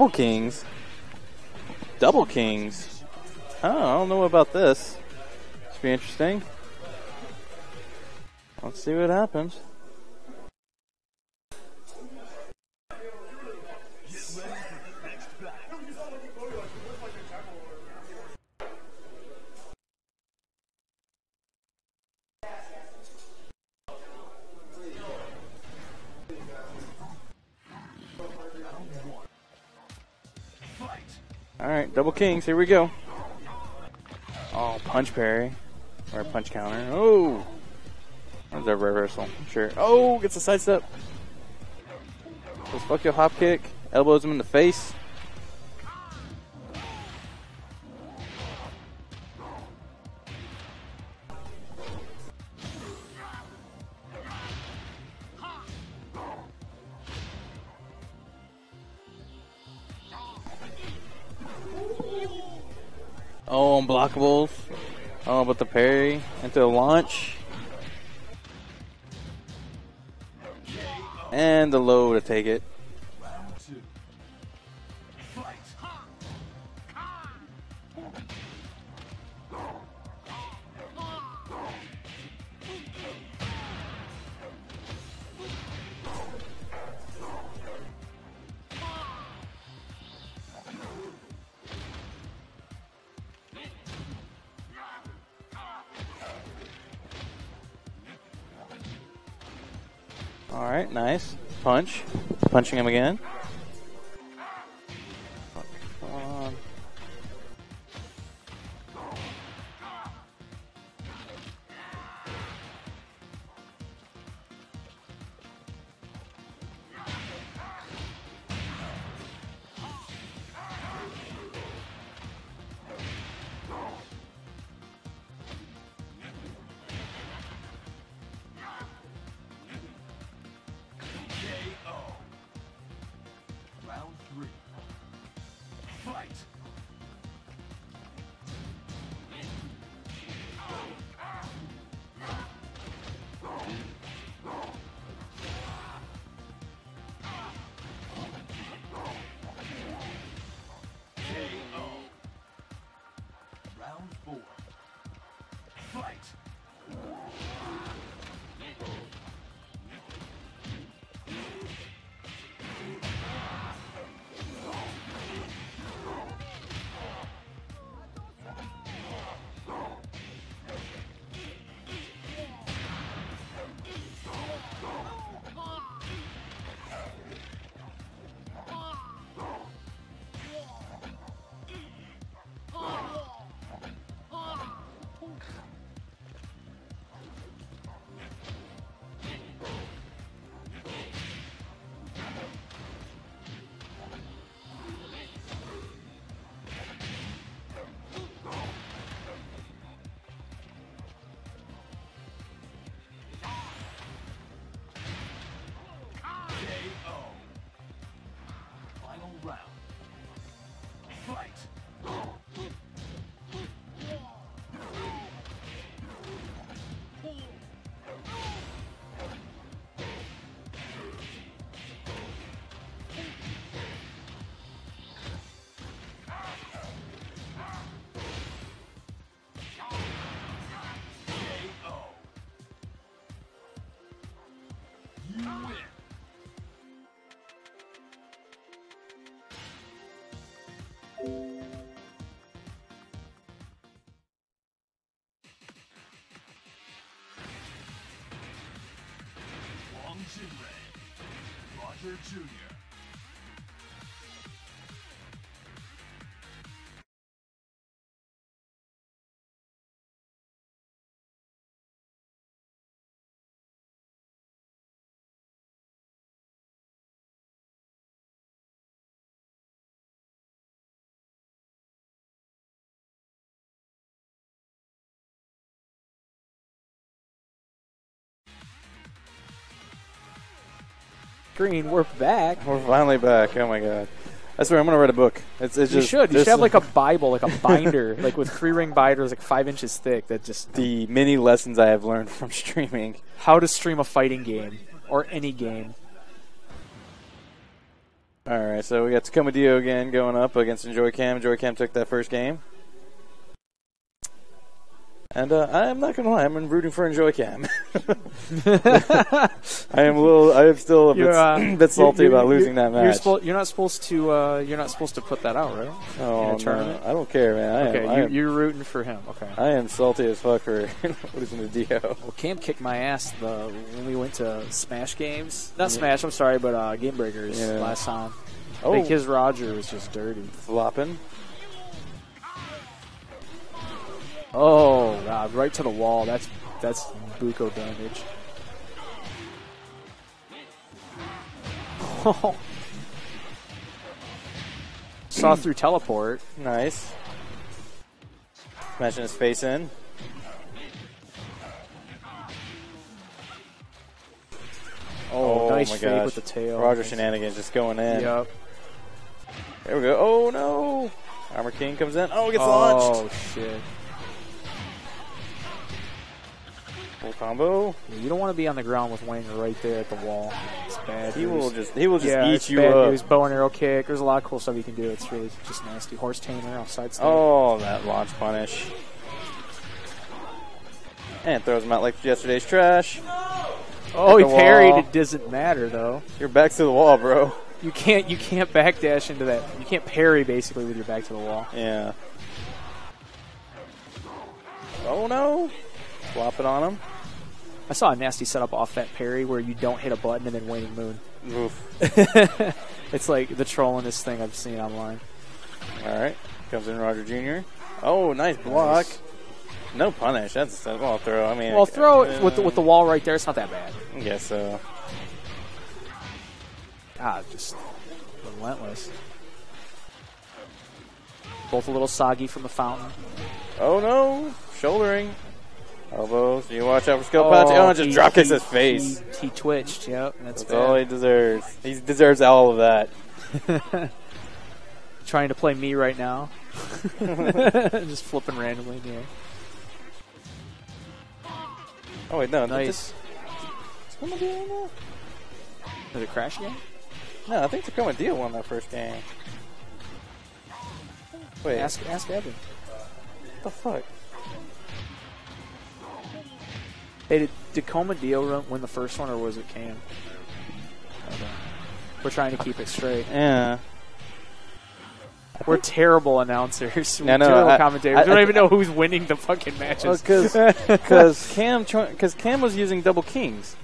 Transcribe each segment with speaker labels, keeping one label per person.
Speaker 1: double kings. Double kings. Oh, I don't know about this. Should be interesting. Let's see what happens. Double kings. Here we go. Oh, punch parry or punch counter. Oh, there's a reversal. Sure. Oh, gets a sidestep. Let's fuck your hop kick. Elbows him in the face. Unblockables. Oh, but the parry into the launch. And the low to take it. All right, nice. Punch. Punching him again.
Speaker 2: Jr.
Speaker 3: Green, we're back.
Speaker 1: We're finally back. Oh my god. I swear, I'm gonna write a book. It's, it's
Speaker 3: You
Speaker 1: just
Speaker 3: should. You should have like a Bible, like a binder, like with three ring binders, like five inches thick. That just
Speaker 1: the many lessons I have learned from streaming.
Speaker 3: how to stream a fighting game or any game.
Speaker 1: All right, so we got Tacoma Dio again going up against Enjoicam. Enjoy Cam took that first game. And uh, I'm not gonna lie, I'm rooting for Enjoicam. I am a little, I am still a bit,
Speaker 3: uh,
Speaker 1: bit salty
Speaker 3: you're-
Speaker 1: about
Speaker 3: you're-
Speaker 1: losing that
Speaker 3: You're,
Speaker 1: match.
Speaker 3: you're not supposed to. Uh, you're not supposed to put that out, right?
Speaker 1: oh, no. I don't care, man. I
Speaker 3: okay,
Speaker 1: am,
Speaker 3: you,
Speaker 1: am,
Speaker 3: you're rooting for him. Okay.
Speaker 1: I am salty as fuck for losing to Dio.
Speaker 3: Well, Cam kicked my ass the when we went to Smash games. Not
Speaker 1: Yeah.
Speaker 3: Smash, I'm sorry, but uh, Game Breakers
Speaker 1: Yeah.
Speaker 3: last time. I
Speaker 1: Oh,
Speaker 3: think his Roger was just dirty.
Speaker 1: flopping.
Speaker 3: Oh god, right to the wall. That's that's buko damage. Oh. Saw through teleport.
Speaker 1: Nice. Smashing his face in.
Speaker 3: Oh,
Speaker 1: Oh
Speaker 3: nice
Speaker 1: my gosh.
Speaker 3: with the tail.
Speaker 1: Roger
Speaker 3: Nice.
Speaker 1: shenanigans just going in.
Speaker 3: Yep.
Speaker 1: There we go. Oh no! Armor King comes in. Oh, gets
Speaker 3: Oh
Speaker 1: launched.
Speaker 3: Oh, shit.
Speaker 1: Full combo.
Speaker 3: You don't want to be on the ground with Wang right there at the wall. It's bad.
Speaker 1: He will just he will just
Speaker 3: yeah,
Speaker 1: eat you
Speaker 3: bad
Speaker 1: up.
Speaker 3: news. Bow and arrow kick. There's a lot of cool stuff you can do. It's really just nasty. Horse tamer outside step.
Speaker 1: Oh, that launch punish. And throws him out like yesterday's trash.
Speaker 3: oh, he parried.
Speaker 1: wall.
Speaker 3: It doesn't matter though.
Speaker 1: Your back's to the wall, bro.
Speaker 3: You can't you can't backdash into that. You can't parry basically with your back to the wall.
Speaker 1: Yeah. Oh no! Flop it on him.
Speaker 3: I saw a nasty setup off that parry where you don't hit a button and then waning moon.
Speaker 1: Oof.
Speaker 3: It's like the trollingest thing I've seen online.
Speaker 1: All right. Comes in Roger Jr. Oh, nice block.
Speaker 3: Nice.
Speaker 1: No punish. That's a well throw. I mean,
Speaker 3: Well, throw it
Speaker 1: uh,
Speaker 3: with the, with the wall right there. It's not that bad.
Speaker 1: I guess so.
Speaker 3: God, just relentless. Both a little soggy from the fountain.
Speaker 1: Oh no! Shouldering. Elbows. You watch out for skill patch. Oh, just
Speaker 3: he-
Speaker 1: drop kicks
Speaker 3: he-
Speaker 1: his face.
Speaker 3: He, he twitched. Yep, that's,
Speaker 1: That's all he deserves. He deserves all of that.
Speaker 3: Trying to play me right now. just flipping randomly in the air.
Speaker 1: Oh wait, no.
Speaker 3: Nice.
Speaker 1: Tacoma Dio won
Speaker 3: Did it crash again?
Speaker 1: that? No, I think Tacoma Dio won that first game. Wait,
Speaker 3: Ask ask Evan.
Speaker 1: what the fuck?
Speaker 3: Hey, did, did Coma Dio run- win the first one, or was it Cam? Okay. We're trying to keep it straight.
Speaker 1: Yeah.
Speaker 3: We're terrible announcers. We're
Speaker 1: I know,
Speaker 3: terrible
Speaker 1: I-
Speaker 3: commentators.
Speaker 1: I-
Speaker 3: we don't
Speaker 1: I-
Speaker 3: even know who's winning the fucking matches.
Speaker 1: Because Cam because Cam was using double kings.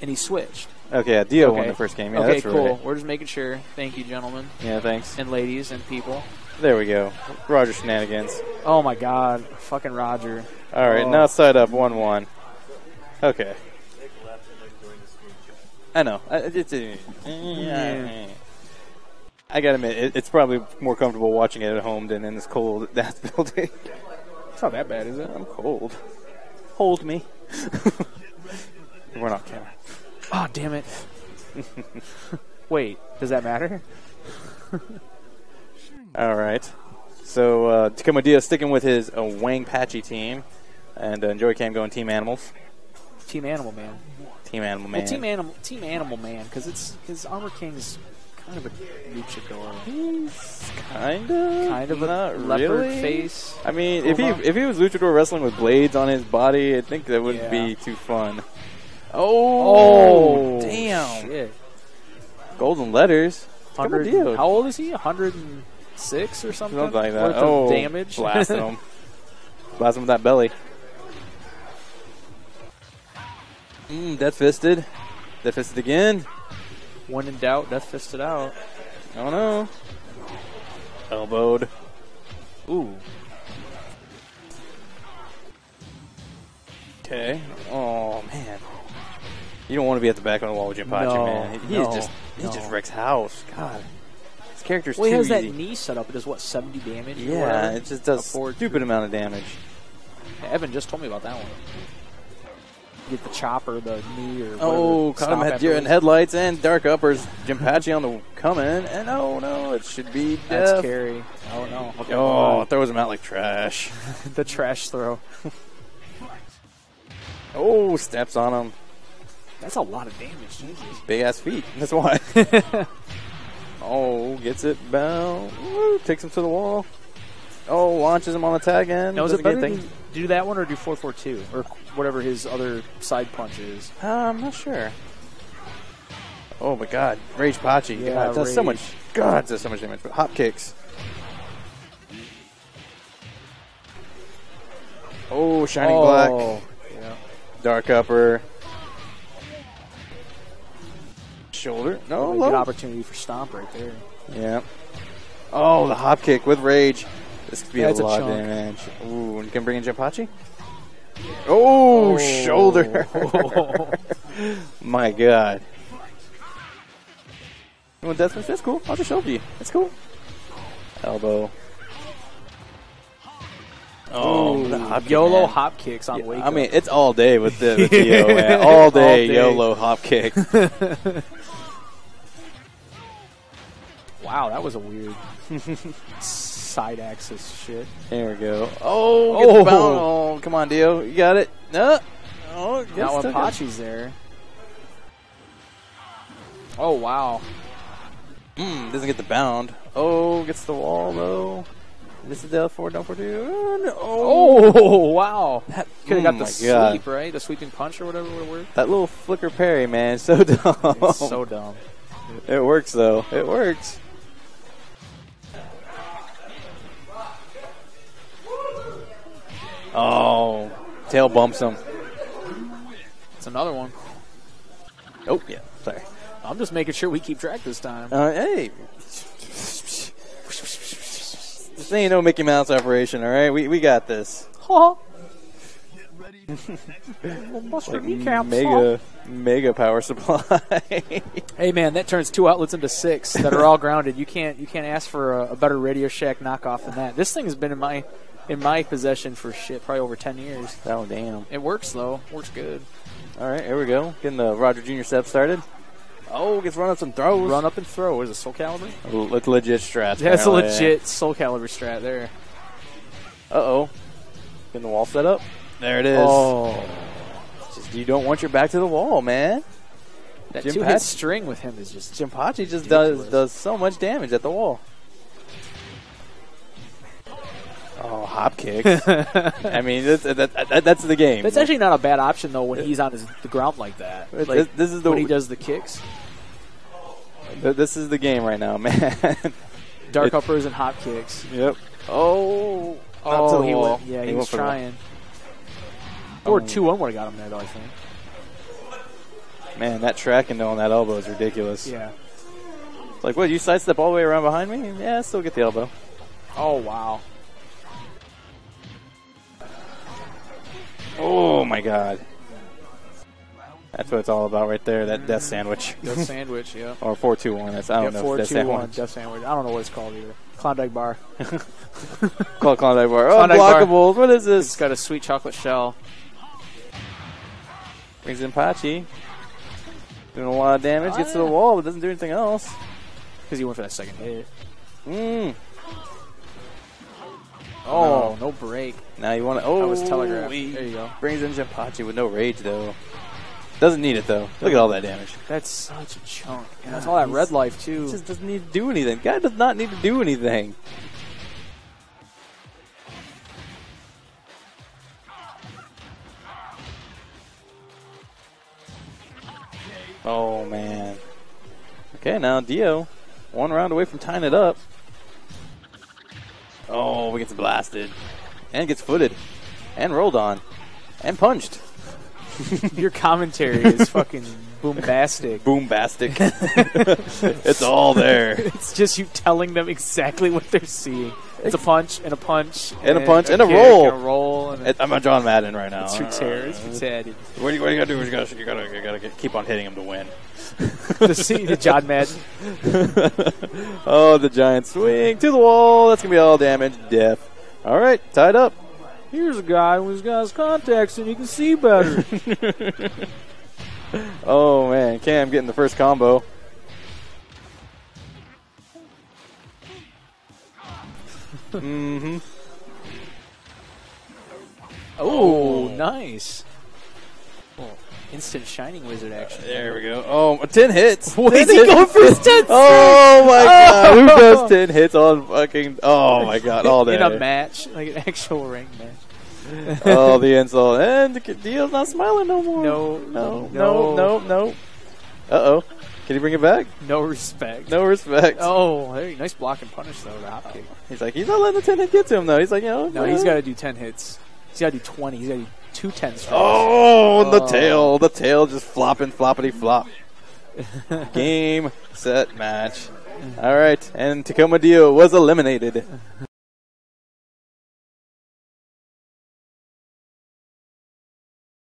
Speaker 3: and he switched.
Speaker 1: Okay, yeah, Dio won the first game. Yeah,
Speaker 3: okay,
Speaker 1: that's
Speaker 3: cool.
Speaker 1: right.
Speaker 3: We're just making sure. Thank you, gentlemen
Speaker 1: Yeah, thanks.
Speaker 3: and ladies and people.
Speaker 1: There we go. Roger shenanigans.
Speaker 3: Oh my God, fucking Roger.
Speaker 1: All right,
Speaker 3: Oh.
Speaker 1: now side up one one. Okay. I know. I- It's a,
Speaker 3: Yeah.
Speaker 1: I gotta admit, it, it's probably more comfortable watching it at home than in this cold ass building.
Speaker 3: It's not that bad, is it?
Speaker 1: I'm cold. Hold me. We're not camera.
Speaker 3: Oh damn it. Wait, does that matter?
Speaker 1: All right. So uh, Tacoma Dio's sticking with his uh, Wang Pachi team, and uh, Joey Cam going Team Animals.
Speaker 3: Team Animal Man.
Speaker 1: Team Animal Man.
Speaker 3: Well, Team Animal, Team Animal Man, because it's his Armor King's kind of a luchador,
Speaker 1: He's kind of,
Speaker 3: kind of a leopard
Speaker 1: really.
Speaker 3: face.
Speaker 1: I mean, if he if he was luchador wrestling with blades on his body, I think that wouldn't
Speaker 3: Yeah.
Speaker 1: be too fun.
Speaker 3: Oh, oh,
Speaker 1: damn!
Speaker 3: Shit.
Speaker 1: Golden letters.
Speaker 3: 100, how old is he? 106 or something?
Speaker 1: Something like that.
Speaker 3: Worth
Speaker 1: oh,
Speaker 3: damage.
Speaker 1: blasting him, blasting him with that belly. Mm, death fisted. Death fisted again.
Speaker 3: when in doubt, death fisted out.
Speaker 1: Oh no. Elbowed.
Speaker 3: Ooh.
Speaker 1: Okay. Oh man. You don't want to be at the back of the wall with Jinpachi,
Speaker 3: No,
Speaker 1: man. He,
Speaker 3: no,
Speaker 1: just he
Speaker 3: no.
Speaker 1: just wrecks house. God. His character's
Speaker 3: Well, he has that knee set up. It does what 70 damage.
Speaker 1: yeah, it just does
Speaker 3: A
Speaker 1: stupid amount of damage.
Speaker 3: Evan just told me about that one. Get the chopper, the knee, or
Speaker 1: Oh, caught him deer in headlights and dark uppers. Jim Jinpachi on the coming, and oh no, it should be
Speaker 3: That's
Speaker 1: death.
Speaker 3: carry. Oh no. Okay.
Speaker 1: Oh, throws him out like trash.
Speaker 3: the trash throw.
Speaker 1: Oh, steps on him.
Speaker 3: That's a lot of damage. Jesus.
Speaker 1: Big ass feet. That's why. Oh, gets it. Bow. Woo, takes him to the wall. Oh, launches him on the tag end.
Speaker 3: Now, is it better to do that one or do 442 or whatever his other side punch is?
Speaker 1: Uh, I'm not sure. Oh my god. Rage Pachi.
Speaker 3: Yeah,
Speaker 1: God, does so much. God, does so much damage. But hop kicks. Oh, Shining Black.
Speaker 3: Oh, yeah.
Speaker 1: Dark Upper. Shoulder. No, low.
Speaker 3: good opportunity for stomp right there.
Speaker 1: Yeah. Oh, the hop kick with rage. This could be
Speaker 3: That's
Speaker 1: a
Speaker 3: a
Speaker 1: lot of damage. Ooh, and you can bring in Jinpachi? Oh,
Speaker 3: Oh.
Speaker 1: shoulder. My god. You want deathmatch? That's cool. I'll just show you. That's cool. Elbow. Oh, the hop
Speaker 3: YOLO
Speaker 1: man.
Speaker 3: hop kicks on
Speaker 1: Yeah,
Speaker 3: Wake
Speaker 1: I mean, it's all day with the with Dio, man. All day,
Speaker 3: All day.
Speaker 1: YOLO hop kick.
Speaker 3: wow, that was a weird side axis shit.
Speaker 1: There we go. Oh, get the
Speaker 3: Oh.
Speaker 1: bound. oh, come on, Dio. You got it. No. Oh, yes,
Speaker 3: Now
Speaker 1: still got-
Speaker 3: there. Oh wow.
Speaker 1: Mm, doesn't get the bound. Oh, gets the wall though. This is the L4, down for two. Oh, no.
Speaker 3: Oh wow.
Speaker 1: that,
Speaker 3: Could have
Speaker 1: oh
Speaker 3: got the
Speaker 1: my God.
Speaker 3: sweep, right? The sweeping punch or whatever would work.
Speaker 1: That little flicker parry, man, so dumb.
Speaker 3: It's so dumb.
Speaker 1: it works though. It works. Oh, tail bumps him.
Speaker 3: It's another one.
Speaker 1: Oh, yeah. Sorry.
Speaker 3: I'm just making sure we keep track this time.
Speaker 1: Uh, hey. This ain't no Mickey Mouse operation, all right? We we got this.
Speaker 3: Huh?
Speaker 2: Get ready for
Speaker 3: your
Speaker 1: Like mega mega power supply.
Speaker 3: Hey man, that turns two outlets into six that are all grounded. You can't you can't ask for a, a better Radio Shack knockoff than that. This thing has been in my in my possession for shit probably over ten years.
Speaker 1: oh damn!
Speaker 3: It works though. Works good.
Speaker 1: All right, here we go. Getting the Roger Jr. step started. Oh, gets run up some throws.
Speaker 3: Run up and throw. Is it Soul Calibur?
Speaker 1: Look legit strats.
Speaker 3: That's a legit Soul Calibur strat there.
Speaker 1: Uh oh. Getting the wall set up. There it is.
Speaker 3: Oh,
Speaker 1: Just, you don't want your back to the wall, man.
Speaker 3: that
Speaker 1: Jim
Speaker 3: two-hit string with him is just
Speaker 1: Jinpachi just does does so much damage at the wall. Oh, hop kick. I mean, that's, that, that, that's the game.
Speaker 3: That's actually not a bad option though when he's on his, the ground like that.
Speaker 1: This-
Speaker 3: Like
Speaker 1: this is the-
Speaker 3: when he does the kicks,
Speaker 1: this is the game right now, man.
Speaker 3: dark
Speaker 1: It-
Speaker 3: uppers and hop kicks.
Speaker 1: yep. Oh,
Speaker 3: Oh, he
Speaker 1: wall.
Speaker 3: went. Yeah, he, was
Speaker 1: went for the wall.
Speaker 3: trying. Or
Speaker 1: Oh.
Speaker 3: two one would have got him there though. I think.
Speaker 1: Man, that tracking though on that elbow is ridiculous.
Speaker 3: Yeah.
Speaker 1: Like, what? You sidestep all the way around behind me? Yeah, I still get the elbow.
Speaker 3: Oh wow.
Speaker 1: Oh my god. That's what it's all about right there. That death sandwich.
Speaker 3: Death sandwich. Yeah.
Speaker 1: or four two one. That's I don't
Speaker 3: yeah,
Speaker 1: know.
Speaker 3: four,
Speaker 1: if that's
Speaker 3: two,
Speaker 1: that
Speaker 3: one,
Speaker 1: one.
Speaker 3: Death sandwich. I don't know what it's called either. Klondike bar.
Speaker 1: Call Klondike bar. Oh,
Speaker 3: Klondike bar.
Speaker 1: What is
Speaker 3: It's
Speaker 1: this?
Speaker 3: got a sweet chocolate shell.
Speaker 1: Brings in Pachi. Doing a lot of damage. Gets to the wall, but doesn't do anything else.
Speaker 3: Because he went for that second hit.
Speaker 1: Mm.
Speaker 3: Oh, no break.
Speaker 1: Now you want to. Oh,
Speaker 3: That was oh, telegraphed.
Speaker 1: he
Speaker 3: There you go.
Speaker 1: Brings in Jinpachi with no rage though. Doesn't need it though. Look at all that damage.
Speaker 3: That's such a chunk. And that's all that red life too.
Speaker 1: just doesn't need to do anything. Guy does not need to do anything. Oh man. Okay, now Dio, one round away from tying it up. Oh, we gets blasted, and gets footed, and rolled on, and punched.
Speaker 3: Your commentary is fucking boombastic.
Speaker 1: Boombastic. it's all there.
Speaker 3: It's just you telling them exactly what they're seeing. It's a punch and a punch
Speaker 1: And a punch and a
Speaker 3: kick
Speaker 1: roll.
Speaker 3: and a roll and a,
Speaker 1: I'm on John Madden right now.
Speaker 3: it's Ruter. It's Ruter.
Speaker 1: What do you, what do you gotta do? You gotta, you gotta, you gotta get, keep on hitting him to win.
Speaker 3: the scene the John Madden.
Speaker 1: oh, the giant swing to the wall. That's gonna be all damage. Death. All right, tied up.
Speaker 3: Here's a guy who's got his contacts and he can see better.
Speaker 1: Oh man, Cam getting the first combo. Mm-hmm.
Speaker 3: oh, nice. instant shining wizard action.
Speaker 1: There we go. Oh, 10 hits.
Speaker 3: What
Speaker 1: 10
Speaker 3: is he
Speaker 1: hits.
Speaker 3: going for his 10
Speaker 1: Oh my god. Who
Speaker 3: Oh.
Speaker 1: does 10 hits on fucking. Oh my god. All day.
Speaker 3: in a match, like an actual ring match.
Speaker 1: oh, the insult. And the deal's not smiling no more.
Speaker 3: No,
Speaker 1: no,
Speaker 3: no.
Speaker 1: no, no, no. Uh oh. Can he bring it back?
Speaker 3: No respect.
Speaker 1: No respect.
Speaker 3: Oh, hey, nice block and punish though. The hop kick.
Speaker 1: He's like, he's not letting the 10 hit get to him though. He's like, you know.
Speaker 3: No, he's got to do ten hits. He's got to do twenty. He's got to do two ten strikes.
Speaker 1: Oh, the
Speaker 3: Oh.
Speaker 1: tail. The tail just flopping, floppity flop. Game, set, match. All right. And Tacoma Dio was eliminated.